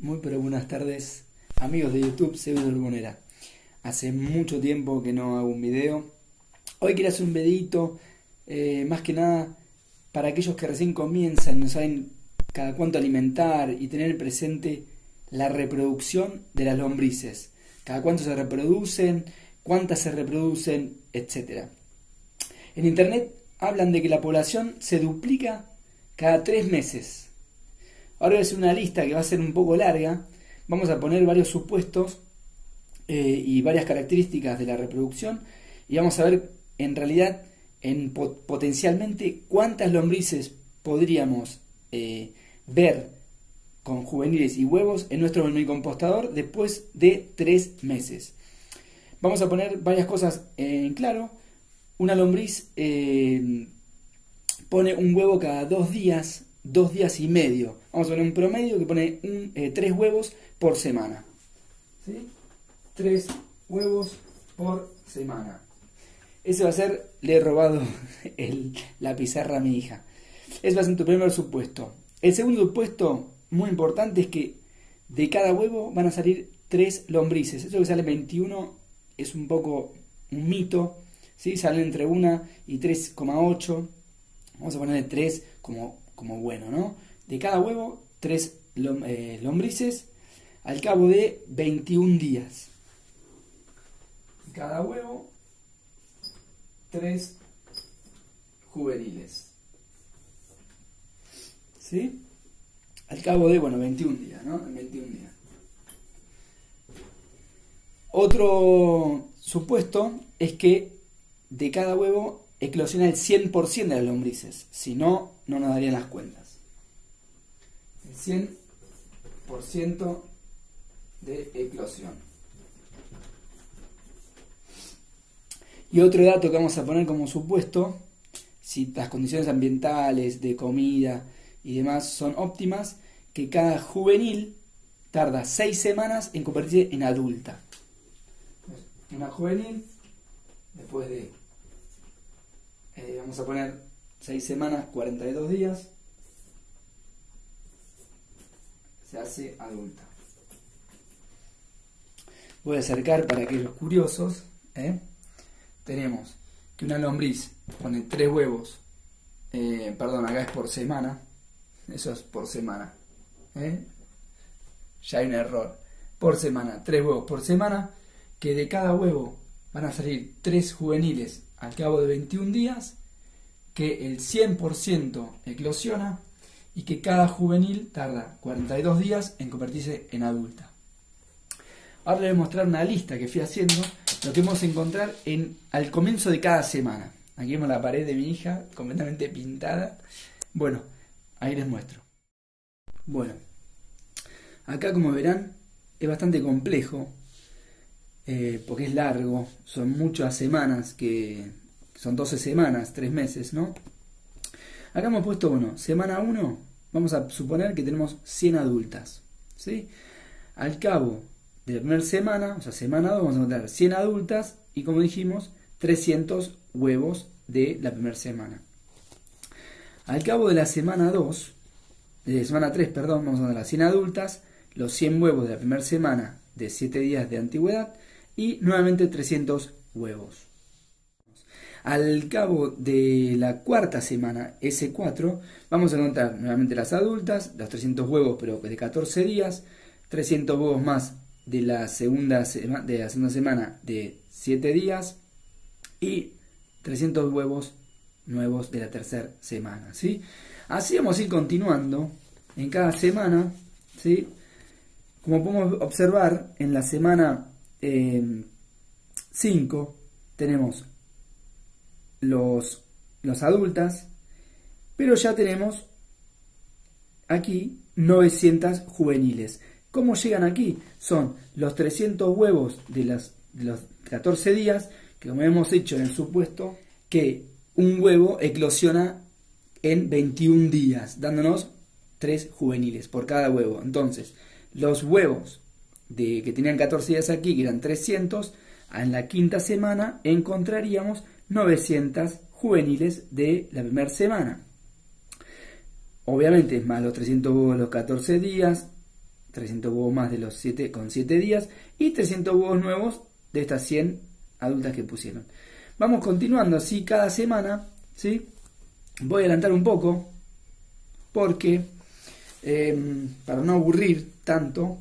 Muy pero buenas tardes, amigos de YouTube, soy Urbonera. Hace mucho tiempo que no hago un video. Hoy quiero hacer un videito, eh, más que nada, para aquellos que recién comienzan, no saben cada cuánto alimentar y tener presente la reproducción de las lombrices. Cada cuánto se reproducen, cuántas se reproducen, etc. En internet hablan de que la población se duplica cada tres meses. Ahora voy a hacer una lista que va a ser un poco larga. Vamos a poner varios supuestos eh, y varias características de la reproducción y vamos a ver en realidad en potencialmente cuántas lombrices podríamos eh, ver con juveniles y huevos en nuestro compostador después de tres meses. Vamos a poner varias cosas en claro. Una lombriz eh, pone un huevo cada dos días dos días y medio. Vamos a poner un promedio que pone eh, tres huevos por semana. ¿Sí? Tres huevos por semana. Ese va a ser, le he robado la pizarra a mi hija. Ese va a ser tu primer supuesto. El segundo supuesto, muy importante, es que de cada huevo van a salir tres lombrices. Eso que sale 21 es un poco un mito. ¿sí? Salen entre 1 y 3,8. Vamos a ponerle 3 como como bueno, ¿no? De cada huevo, tres eh, lombrices al cabo de 21 días. Cada huevo, tres juveniles. ¿Sí? Al cabo de, bueno, 21 días, ¿no? 21 días. Otro supuesto es que de cada huevo eclosiona el 100% de las lombrices. Si no, no nos darían las cuentas. El 100% de eclosión. Y otro dato que vamos a poner como supuesto, si las condiciones ambientales, de comida y demás son óptimas, que cada juvenil tarda 6 semanas en convertirse en adulta. Una juvenil, después de vamos a poner 6 semanas, 42 días. Se hace adulta. Voy a acercar para aquellos curiosos. ¿eh? Tenemos que una lombriz pone 3 huevos. Eh, perdón, acá es por semana. Eso es por semana. Ya hay un error. Por semana, 3 huevos por semana. Que de cada huevo van a salir 3 juveniles al cabo de 21 días, que el 100% eclosiona y que cada juvenil tarda 42 días en convertirse en adulta. Ahora les voy a mostrar una lista que fui haciendo, lo que vamos a encontrar en, al comienzo de cada semana. Aquí vemos la pared de mi hija completamente pintada. Bueno, ahí les muestro. Bueno, acá como verán es bastante complejo eh, porque es largo, son muchas semanas, que son 12 semanas, 3 meses, ¿no? Acá hemos puesto uno, semana 1, vamos a suponer que tenemos 100 adultas, ¿sí? Al cabo de la primera semana, o sea, semana 2, vamos a encontrar 100 adultas y como dijimos, 300 huevos de la primera semana. Al cabo de la semana 2, de semana 3, perdón, vamos a encontrar 100 adultas, los 100 huevos de la primera semana de 7 días de antigüedad y nuevamente 300 huevos. Al cabo de la cuarta semana, S4, vamos a encontrar nuevamente las adultas, los 300 huevos pero de 14 días, 300 huevos más de la segunda, de la segunda semana de 7 días y 300 huevos nuevos de la tercera semana. ¿sí? Así vamos a ir continuando en cada semana. ¿sí? Como podemos observar, en la semana 5 tenemos los, los adultas, pero ya tenemos aquí 900 juveniles. ¿Cómo llegan aquí? Son los 300 huevos de, las, los 14 días, que como hemos hecho en el supuesto, que un huevo eclosiona en 21 días, dándonos 3 juveniles por cada huevo. Entonces, los huevos de que tenían 14 días aquí, que eran 300, en la quinta semana encontraríamos 900 juveniles de la primera semana. Obviamente, más los 300 huevos los 14 días, 300 huevos más de los 7 con 7 días y 300 huevos nuevos de estas 100 adultas que pusieron. Vamos continuando así cada semana, ¿sí? Voy a adelantar un poco porque em, para no aburrir tanto,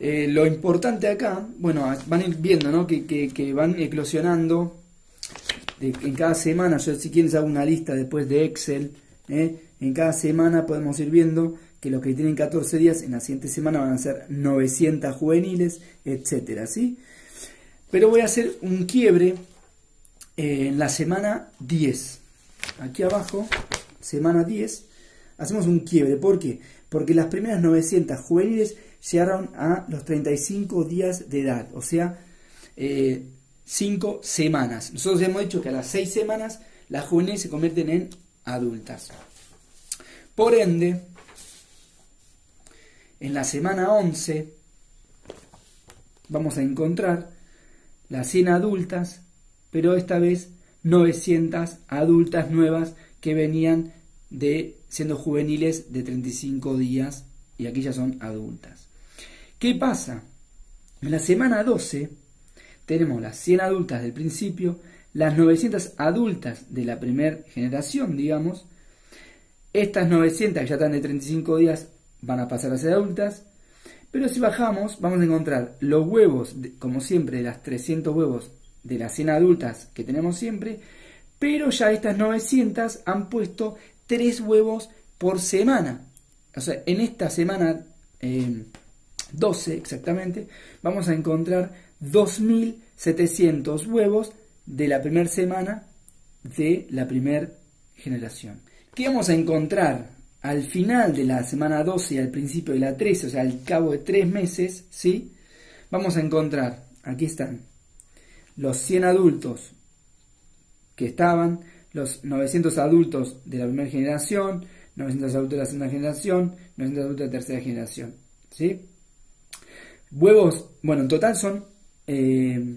eh, lo importante acá, bueno, van a ir viendo, ¿no? Que, van eclosionando en cada semana. Yo, si quieres, hago una lista después de Excel. ¿eh? En cada semana podemos ir viendo que los que tienen 14 días en la siguiente semana van a ser 900 juveniles, etcétera, ¿sí? Pero voy a hacer un quiebre eh, en la semana 10. Aquí abajo, semana 10, hacemos un quiebre. ¿Por qué? Porque las primeras 900 juveniles llegaron a los 35 días de edad, o sea, 5 eh, semanas. Nosotros hemos dicho que a las 6 semanas las juveniles se convierten en adultas. Por ende, en la semana 11 vamos a encontrar las 100 adultas, pero esta vez 900 adultas nuevas que venían de siendo juveniles de 35 días y aquí ya son adultas. ¿Qué pasa? En la semana 12 tenemos las 100 adultas del principio, las 900 adultas de la primera generación, digamos. Estas 900 que ya están de 35 días van a pasar a ser adultas. Pero si bajamos, vamos a encontrar los huevos, como siempre, de las 300 huevos de las 100 adultas que tenemos siempre. Pero ya estas 900 han puesto 3 huevos por semana. O sea, en esta semana 12 eh, exactamente, vamos a encontrar 2.700 huevos de la primera semana de la primera generación. ¿Qué vamos a encontrar al final de la semana 12 y al principio de la 13, o sea, al cabo de 3 meses, ¿sí? Vamos a encontrar, aquí están, los 100 adultos que estaban, los 900 adultos de la primera generación, 900 adultos de la segunda generación, 900 adultos de la tercera generación. ¿Sí? Huevos, bueno, en total son, eh,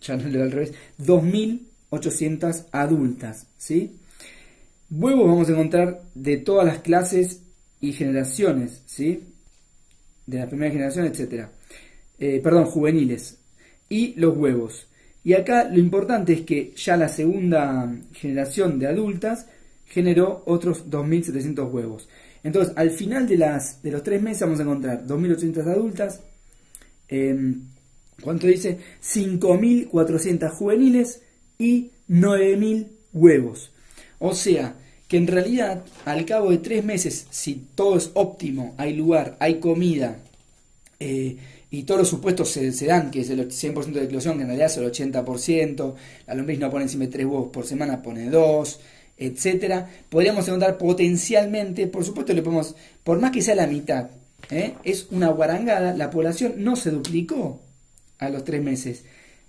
ya no leo al revés, 2.800 adultas. ¿Sí? Huevos vamos a encontrar de todas las clases y generaciones, ¿sí? De la primera generación, etc. Eh, perdón, juveniles. Y los huevos. Y acá lo importante es que ya la segunda generación de adultas generó otros 2.700 huevos. Entonces, al final de, las, de los tres meses vamos a encontrar 2.800 adultas, em, ¿cuánto dice? 5.400 juveniles y 9.000 huevos. O sea, que en realidad, al cabo de tres meses, si todo es óptimo, hay lugar, hay comida, eh, y todos los supuestos se, dan, que es el 100% de eclosión, que en realidad es el 80%, la lombriz no pone de 3 huevos por semana, pone 2, etcétera, podríamos encontrar potencialmente, por supuesto le podemos, por más que sea la mitad, ¿eh? es una guarangada, la población no se duplicó a los 3 meses,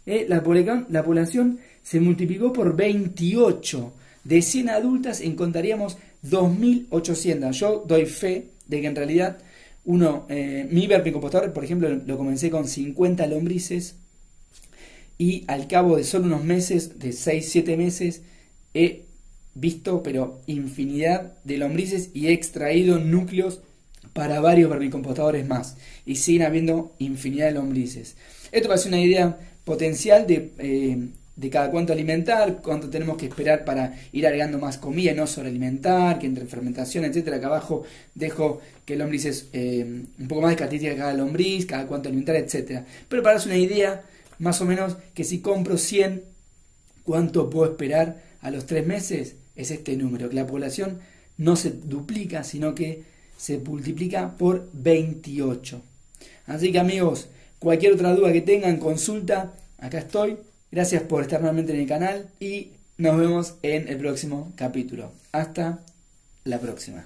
¿eh? la, la población se multiplicó por 28, de 100 adultas encontraríamos 2.800, yo doy fe de que en realidad uno, eh, mi vermicompostador, por ejemplo, lo comencé con 50 lombrices y al cabo de solo unos meses, de 6-7 meses, he visto pero infinidad de lombrices y he extraído núcleos para varios vermicompostadores más y siguen habiendo infinidad de lombrices. Esto parece una idea potencial de eh, de cada cuánto alimentar, cuánto tenemos que esperar para ir agregando más comida, no sobrealimentar, que entre fermentación, etcétera. Acá abajo dejo que el lombriz es eh, un poco más de característica cada lombriz, cada cuánto alimentar, etcétera. Pero para darse una idea, más o menos, que si compro 100, ¿cuánto puedo esperar a los 3 meses? Es este número, que la población no se duplica, sino que se multiplica por 28. Así que amigos, cualquier otra duda que tengan, consulta, acá estoy Gracias por estar nuevamente en el canal y nos vemos en el próximo capítulo. Hasta la próxima.